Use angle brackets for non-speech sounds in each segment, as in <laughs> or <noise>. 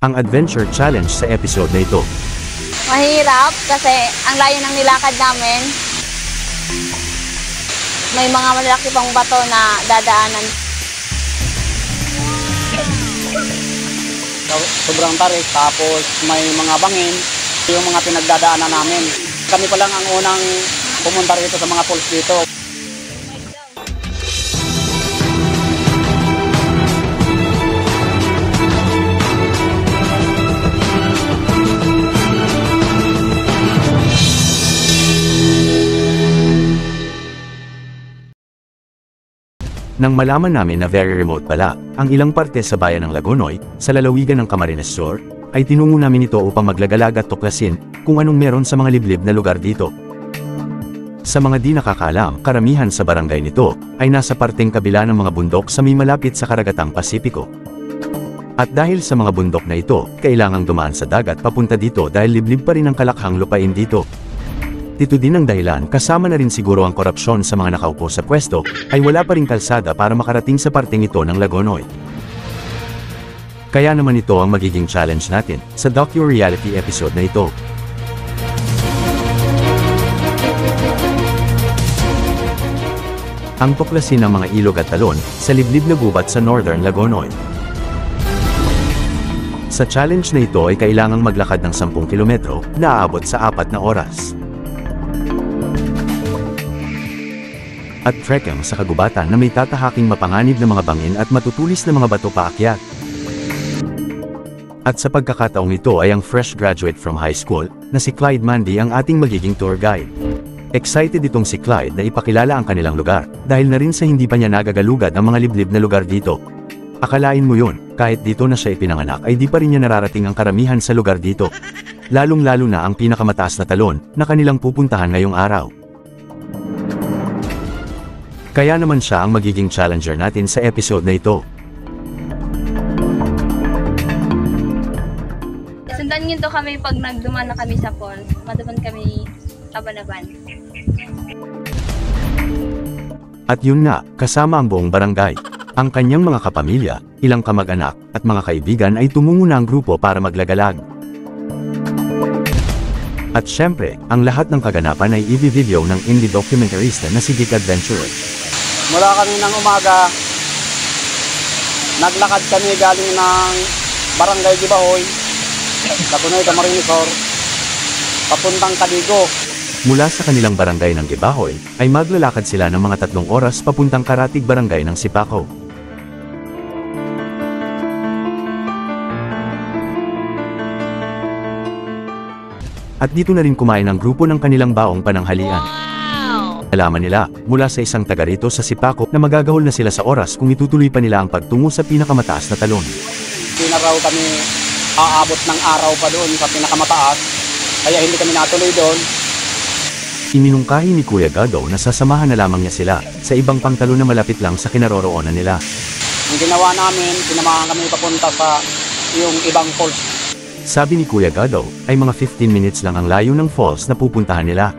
ang adventure challenge sa episode na ito. Mahirap kasi ang layo ng nilakad namin. May mga malalaki pang bato na dadaanan. So- sobrang tarik tapos may mga bangin yung mga pinagdadaanan namin kami pa lang ang unang pumunta rito sa mga falls dito Nang malaman namin na very remote pala, ang ilang parte sa bayan ng Lagonoy, sa lalawigan ng Camarines Sur, ay tinungo namin ito upang maglagalag at tuklasin kung anong meron sa mga liblib na lugar dito. Sa mga di nakakalam, karamihan sa barangay nito ay nasa parteng kabila ng mga bundok sa may malapit sa karagatang Pasipiko. At dahil sa mga bundok na ito, kailangang dumaan sa dagat papunta dito dahil liblib pa rin ang kalakhang lupain dito. Dito din ang dahilan kasama na rin siguro ang korupsyon sa mga nakaupo sa pwesto, ay wala pa ring kalsada para makarating sa parteng ito ng Lagonoy. Kaya naman ito ang magiging challenge natin sa docu-reality episode na ito. Ang tuklasin ng mga ilog at talon sa liblib na gubat sa Northern Lagonoy. Sa challenge na ito ay kailangang maglakad ng 10 kilometro na aabot sa 4 na oras. At trekking sa kagubatan na may tatahaking mapanganib na mga bangin at matutulis na mga bato paakyat. At sa pagkakataong ito ay ang fresh graduate from high school, na si Clyde Mandy ang ating magiging tour guide. Excited itong si Clyde na ipakilala ang kanilang lugar, dahil na rin sa hindi pa niya nagagalugad ang mga liblib na lugar dito. Akalain mo yun, kahit dito na siya ipinanganak ay di pa rin niya nararating ang karamihan sa lugar dito. Lalong-lalo na ang pinakamataas na talon, na kanilang pupuntahan ngayong araw. Kaya naman siya ang magiging challenger natin sa episode na ito. Sundan nyo to kami pag nagduman na kami sa falls. Maduman kami Tabanaban. At yun na, kasama ang buong barangay. Ang kanyang mga kapamilya, ilang kamag-anak, at mga kaibigan ay tumungo na ang grupo para maglagalag. At syempre, ang lahat ng kaganapan ay i-video ng indie documentarista na si Geek Adventurer. mula kami ng umaga naglakad kami galing ng barangay Gibahoy Lagunoy, Camarines Sur papuntang Caligo Mula sa kanilang barangay ng Gibahoy, ay maglalakad sila ng mga tatlong oras papuntang Karatig barangay ng Sipaco. At dito na rin kumain ang grupo ng kanilang baong pananghalian. Alaman nila, mula sa isang taga rito sa Sipaco na magagahol na sila sa oras kung itutuloy pa nila ang pagtungo sa pinakamataas na talon. hindi na raw kami aabot ng araw pa doon sa pinakamataas kaya hindi kami natuloy doon Iminungkahi ni Kuya Gado na sasamahan na lamang niya sila sa ibang pangtalo na malapit lang sa kinaroroonan nila. ang ginawa namin sinamahan kami papunta sa yung ibang falls Sabi ni Kuya Gado, ay mga 15 minutes lang ang layo ng falls na pupuntahan nila.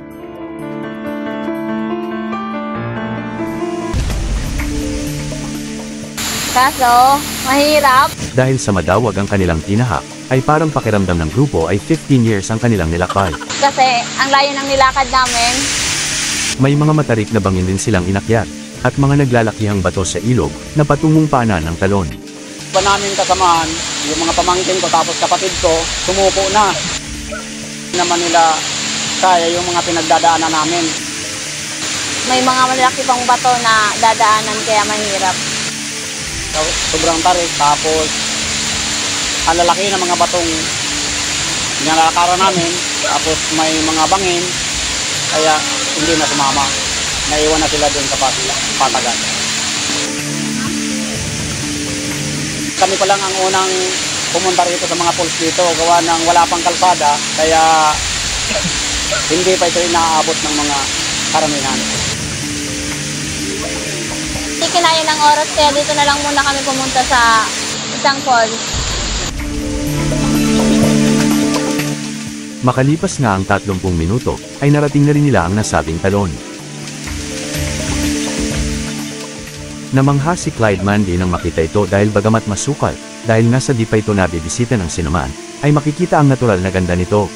Kaso, mahirap. Dahil sa madawag ang kanilang tinahak, ay parang pakiramdam ng grupo ay 15 years ang kanilang nilakbay. Kasi ang layo ng nilakad namin. May mga matarik na bangin din silang inakyat, at mga naglalakihang bato sa ilog na patungong paanan ng talon. Pa namin kasamahan yung mga pamangkin ko tapos kapatid ko sumuko na. Naman nila kaya yung mga pinagdadaanan namin. May mga malalaki pang bato na dadaanan kaya mahirap. So- sobrang tarik tapos ang lalaki ng mga batong nilalakaran namin tapos may mga bangin kaya hindi na sumama. Naiwan na sila doon sa pat- patagan kami pa lang ang unang pumunta rito sa mga falls dito gawa ng wala pang kalsada kaya <laughs> hindi pa ito inaabot ng mga karamihan Hindi kinaya ng oras kaya dito na lang muna kami pumunta sa isang falls. Makalipas nga ang 30 minuto, ay narating na rin nila ang nasabing talon. Namangha si Clyde Mandy nang makita ito dahil bagamat masukal, dahil nasa di pa ito nabibisita ng sinuman, ay makikita ang natural na ganda nito.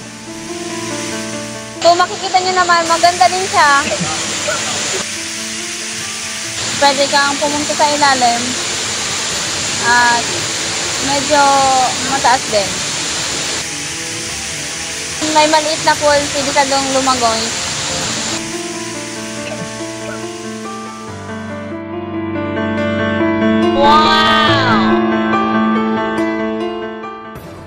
Kung makikita nyo naman, maganda din siya. Pwede kang pumunta sa ilalim. At medyo mataas din. May maliit na pool, pwede ka doon lumagoy.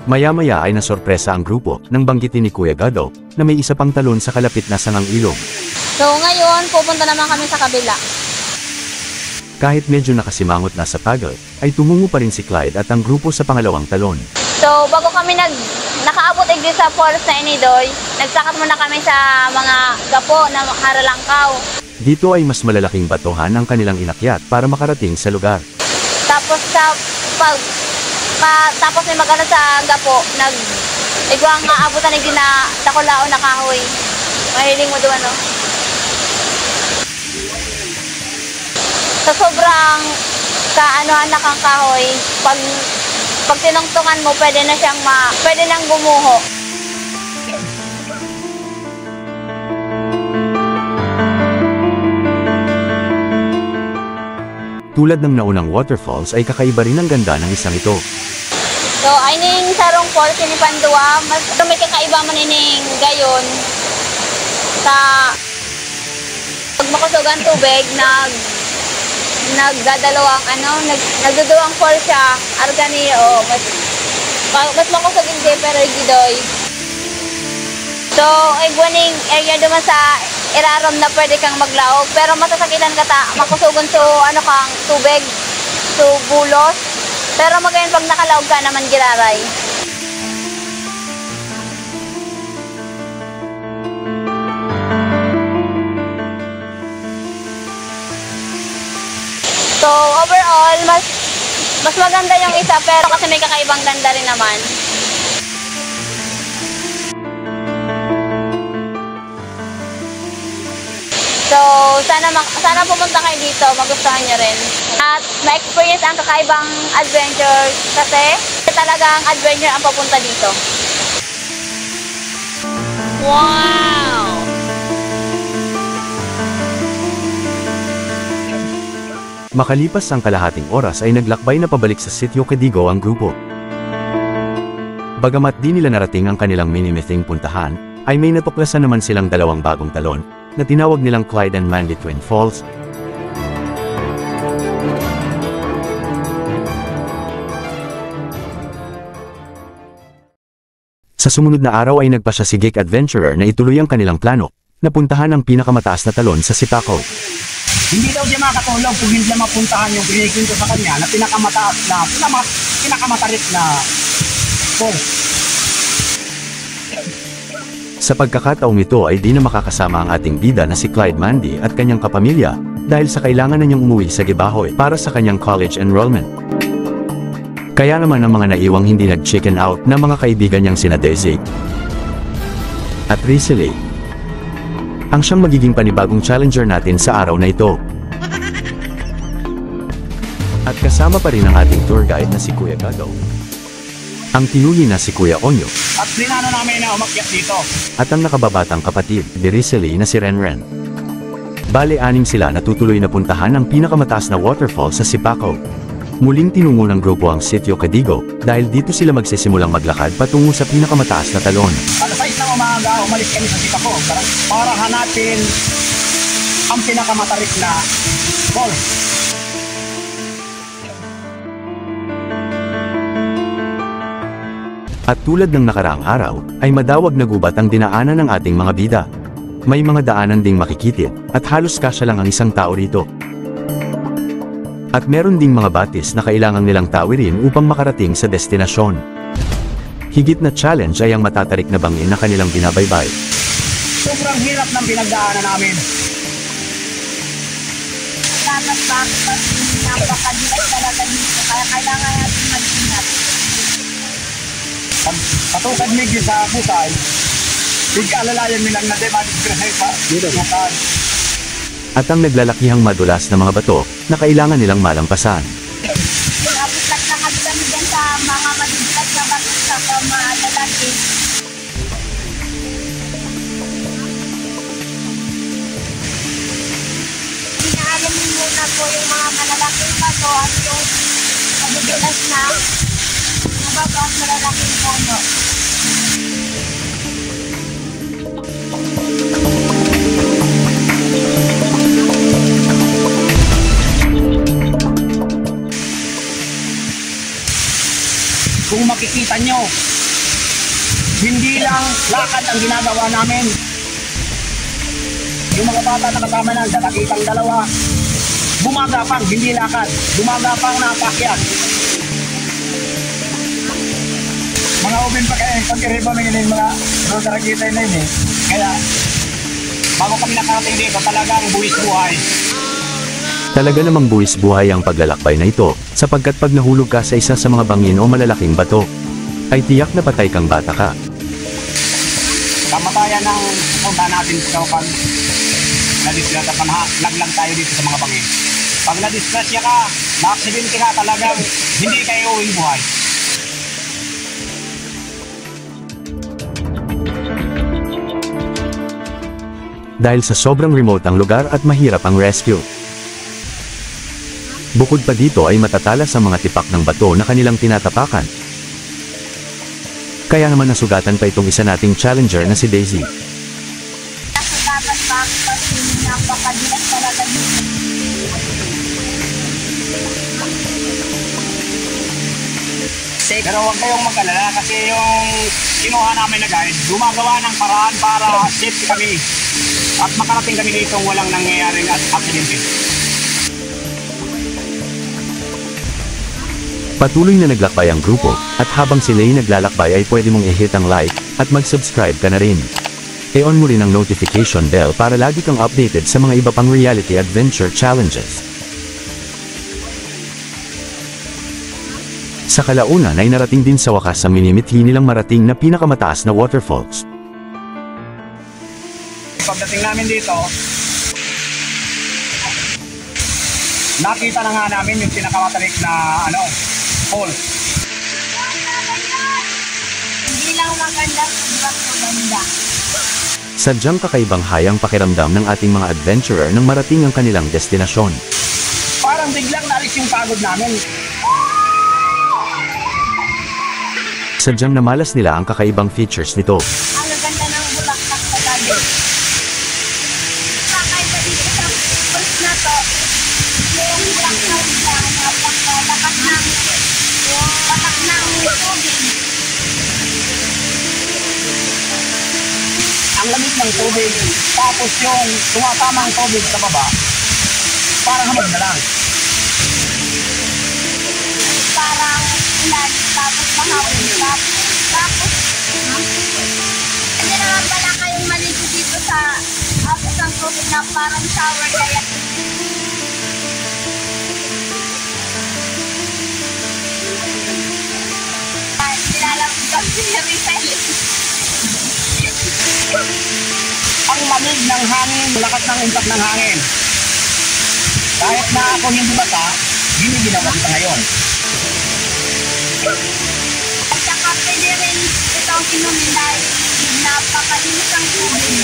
Maya-maya ay nasorpresa ang grupo nang banggitin ni Kuya Gado na may isa pang talon sa kalapit na sangang ilog. So ngayon, pupunta naman kami sa kabila. Kahit medyo nakasimangot na sa pagal, ay tumungo pa rin si Clyde at ang grupo sa pangalawang talon. So, bago kami nag nakaabot igdi sa falls na Inidoy, nagsakat muna kami sa mga gapo na haralangkaw. Dito ay mas malalaking batuhan ang kanilang inakyat para makarating sa lugar. Tapos sa pag pa, tapos may magano sa gapo, nag igwang nga abutan igdi na dakulao na kahoy. Mahiling mo doon ano. Sa sobrang kaanoan na kang kahoy, pag pag tinungtungan mo, pwede na siyang ma, pwede nang gumuho. Tulad ng naunang waterfalls ay kakaiba rin ang ganda ng isang ito. So, ay ning sarong falls ni Pandua, mas may kakaiba man ining gayon sa pag makusugan tubig, nag nagdadalawang ano, nag, nagduduwang falls siya, argani o mas mas makusog hindi pero gidoy. So, ay guwaning area duman sa irarom na pwede kang maglaog, pero matasakilan ka ta, makusugon so ano kang tubig, so bulos, pero magayon pag nakalaog ka naman giraray. So overall, mas mas maganda yung isa pero kasi may kakaibang ganda rin naman. So, sana sana pumunta kayo dito, magustuhan nyo rin. At ma-experience ang kakaibang adventure kasi talagang adventure ang papunta dito. Wow! Makalipas ang kalahating oras ay naglakbay na pabalik sa sitio Cadigo ang grupo. Bagamat di nila narating ang kanilang minimithing puntahan, ay may natuklasan naman silang dalawang bagong talon, na tinawag nilang Clyde and Mandy Twin Falls. Sa sumunod na araw ay nagpa si Geek Adventurer na ituloy ang kanilang plano, na puntahan ang pinakamataas na talon sa Sipaco. Hindi daw siya makakatulog kung hindi niya mapuntahan yung binikwento sa kanya na pinakamataas na, pinakamatarik na falls. Sa pagkakataong ito ay di na makakasama ang ating bida na si Clyde Mandy at kanyang kapamilya, dahil sa kailangan na niyang umuwi sa Gibahoy para sa kanyang college enrollment. Kaya naman ang mga naiwang hindi nag-chicken out na mga kaibigan niyang sina Desi at Risley. Ang siyang magiging panibagong challenger natin sa araw na ito. At kasama pa rin ang ating tour guide na si Kuya Gado. Ang tinuli na si Kuya Onyo At plinano namin na umakyat dito. at ang nakababatang kapatid, Dirisely na si Renren. Bale anim sila na tutuloy na puntahan ang pinakamataas na waterfall sa Sipaco. Muling tinungo ng grupo ang Sitio Cadigo dahil dito sila magsisimulang maglakad patungo sa pinakamataas na talon. Alas 6 ng umaga, umalis kami sa Sipako para, para hanapin ang pinakamatarik na falls. At tulad ng nakaraang araw, ay madawag na gubat ang dinaanan ng ating mga bida. May mga daanan ding makikitid, at halos kasya lang ang isang tao rito. At meron ding mga batis na kailangang nilang tawirin upang makarating sa destinasyon. Higit na challenge ay ang matatarik na bangin na kanilang binabaybay. Sobrang hirap ng pinagdaanan namin. Dapat bakit napakadilat talaga dito kaya kailangan natin mag-ingat. Patukad medyo sa busay, bigka-alalayan nilang na pa. Dito. Bukad. At ang naglalakihang madulas na mga bato na kailangan nilang malampasan. Tapos nagkakad kami dyan sa malaki. Inaalam mo muna po yung mga malalaking bato at yung mabibilas na mababaw malalaking puno. Kung makikita nyo, hindi lang lakad ang ginagawa namin. Yung mga bata na kasama ng dalakitang dalawa, bumagapang, hindi lakad. Bumagapang na pakyat. Mga ubin pa kayo, pag kiriba may ganun mga mga karakita na yun eh. Kaya, bago kami nakarating dito, talagang buwis buhay. Talaga namang buwis buhay ang paglalakbay na ito, sapagkat pag nahulog ka sa isa sa mga bangin o malalaking bato, ay tiyak na patay kang bata ka. Kamatayan ng punta natin sa kapag nadisgrasya pa na laglang tayo dito sa mga bangin. Pag nadisgrasya ka, na-aksidente ka talagang hindi kayo uwing buhay. Dahil sa sobrang remote ang lugar at mahirap ang rescue. Bukod pa dito ay matatalas ang mga tipak ng bato na kanilang tinatapakan. Kaya naman nasugatan pa itong isa nating challenger na si Daisy. Dapat pa kasi napakadilas talaga dito. Pero huwag kayong mag-alala kasi yung kinuha namin na guide, gumagawa ng paraan para safety kami at makarating kami dito walang nangyayaring at aksidente. Patuloy na naglakbay ang grupo, at habang sila'y naglalakbay ay pwede mong i-hit ang like, at mag-subscribe ka na rin. E-on mo rin ang notification bell para lagi kang updated sa mga iba pang reality adventure challenges. Sa kalaunan ay narating din sa wakas ang minimithi nilang marating na pinakamataas na waterfalls. Pagdating namin dito, nakita na nga namin yung pinakamatarik na ano, falls. Hindi lang maganda, sobrang maganda. Sadyang kakaibang hayang pakiramdam ng ating mga adventurer nang marating ang kanilang destinasyon. Parang biglang naalis yung pagod namin. Sadyang namalas nila ang kakaibang features nito. Tubig, tapos yung tumatama ang tubig sa baba, parang hamog na lang. parang ulan, tapos mahawin, tapos, tapos, hindi naman pala kayong maligo dito sa agos ng tubig na parang shower kaya Ah, nilalamig kasi ni Rizal. Ang lamig ng hangin, lakas ng impact ng hangin. Kahit na ako hindi bata, giniginawa kita ngayon. At saka pwede rin itong inumin dahil napakalinis ang tubig.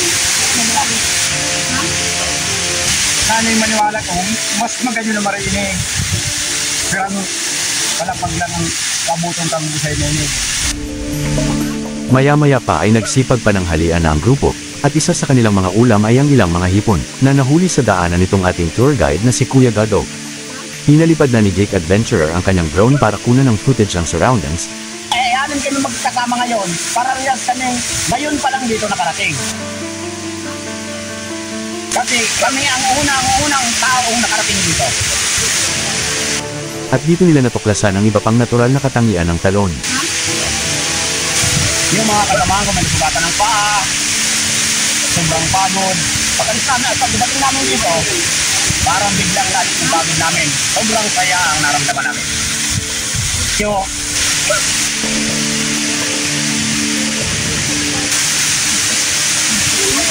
Sana yung maniwala ko, mas magayon na marinig. Pero ano, palapag lang ang kabutong na yun. Maya-maya pa ay nagsipag pananghalian na ang grupo, at isa sa kanilang mga ulam ay ang ilang mga hipon, na nahuli sa daanan nitong ating tour guide na si Kuya Gado. Hinalipad na ni Jake Adventurer ang kanyang drone para kunan ng footage ang surroundings, Eh, anin kami magkasama ngayon, para riyas kami ngayon pa lang dito nakarating. Kasi kami ang unang-unang taong nakarating dito. at dito nila natuklasan ang iba pang natural na katangian ng talon. Yung mga kasamahan ko, may nasugatan ng paa, sobrang pagod. Pag-alis namin at pagdating namin dito, parang biglang lalit yung pagod namin. Sobrang saya ang naramdaman namin. So,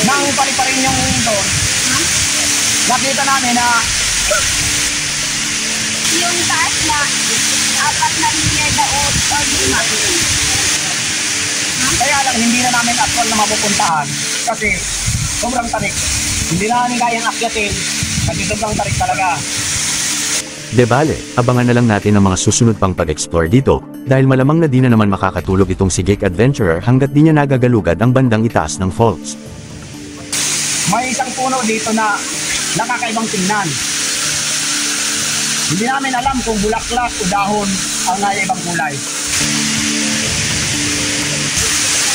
nang pali pa rin yung doon, nakita namin na Yung taas na apat na linya daw o. hindi na namin actual na mapupuntahan kasi sobrang tarik. Hindi na namin kayang akyatin kasi sobrang tarik talaga. De bale, abangan na lang natin ang mga susunod pang pag-explore dito, dahil malamang na di na naman makakatulog itong si Geek Adventurer hanggat di niya nagagalugad ang bandang itaas ng falls. May isang puno dito na nakakaibang tingnan. Hindi namin alam kung bulaklak o dahon ang naya ibang kulay.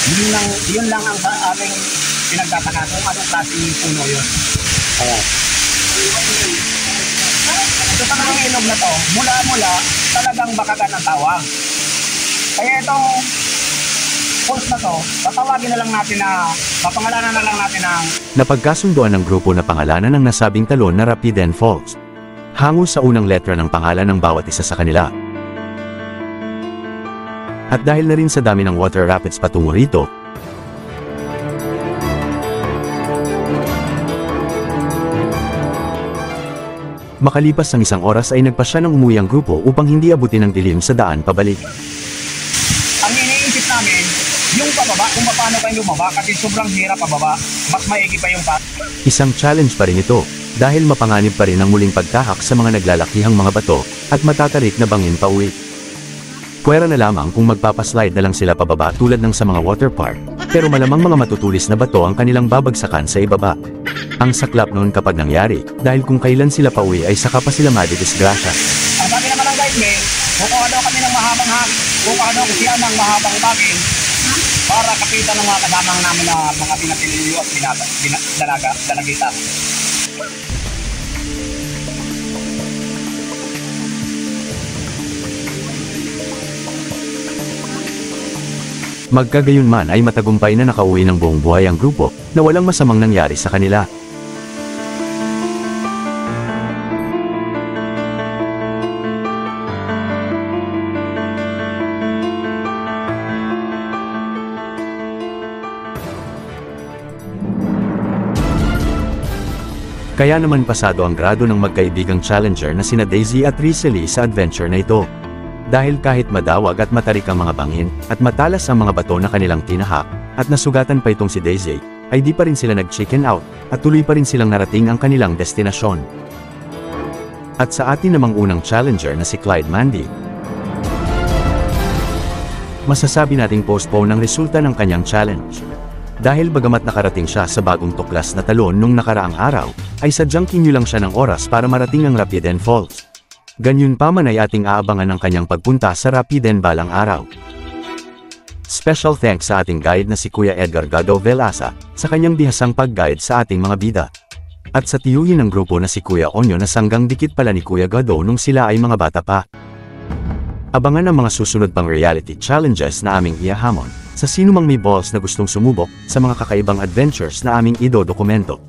Yun lang, yun lang ang sa aming pinagtataka kung anong klaseng puno yun. Ayan. Ito sa mga ilog na to, mula-mula, talagang bakagan ng tawag. Kaya itong falls na to, tatawagin na lang natin na, papangalanan na lang natin ng Napagkasunduan ng grupo na pangalanan ng nasabing talon na Rapiden Falls. Hango sa unang letra ng pangalan ng bawat isa sa kanila. At dahil na rin sa dami ng water rapids patungo rito, Makalipas ng isang oras ay nagpasya ng umuwi ang grupo upang hindi abutin ng dilim sa daan pabalik. ang iniisip namin, yung pababa, kung paano tayo lumaba, kasi sobrang hirap pababa, mas maigi pa yung pa. Isang challenge pa rin ito, dahil mapanganib pa rin ang muling pagtahak sa mga naglalakihang mga bato, at matatarik na bangin pa uwi. Pwera na lamang kung magpapaslide na lang sila pababa tulad ng sa mga water park, pero malamang mga matutulis na bato ang kanilang babagsakan sa ibaba. Ang saklap noon kapag nangyari, dahil kung kailan sila pauwi ay saka pa sila madidisgrasya. Ang sabi naman ng guide me, kukuha daw kami ng mahabang hangin, kukuha daw siya ng mahabang bagin, para kapitan ng mga kasamang namin na mga pinapiliyo at binata, bina, dalaga, dalagita. Magkagayon man ay matagumpay na nakauwi ng buong buhay ang grupo, na walang masamang nangyari sa kanila. Kaya naman pasado ang grado ng magkaibigang challenger na sina Daisy at Risley sa adventure na ito. Dahil kahit madawag at matarik ang mga bangin, at matalas ang mga bato na kanilang tinahak, at nasugatan pa itong si Daisy, ay di pa rin sila nag-chicken out, at tuloy pa rin silang narating ang kanilang destinasyon. At sa atin namang unang challenger na si Clyde Mandy, masasabi nating postpone ang resulta ng kanyang challenge. Dahil bagamat nakarating siya sa bagong tuklas na talon nung nakaraang araw, ay sadyang kinyo lang siya ng oras para marating ang Rapiden Falls. Ganyun pa man ay ating aabangan ang kanyang pagpunta sa Rapiden balang araw. Special thanks sa ating guide na si Kuya Edgar Gado Velasa, sa kanyang bihasang pag-guide sa ating mga bida. At sa tiyuhin ng grupo na si Kuya Onyo na sanggang dikit pala ni Kuya Gado nung sila ay mga bata pa. Abangan ang mga susunod pang reality challenges na aming iahamon, sa sino mang may balls na gustong sumubok, sa mga kakaibang adventures na aming ido-dokumento.